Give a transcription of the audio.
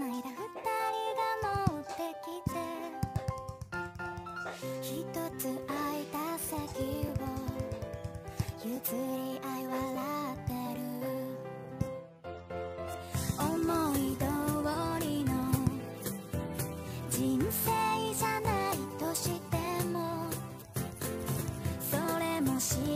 ないで二人が乗ってきて一つ空いた席を譲り合い笑ってる。思い通りの人生じゃないとしてもそれも知ら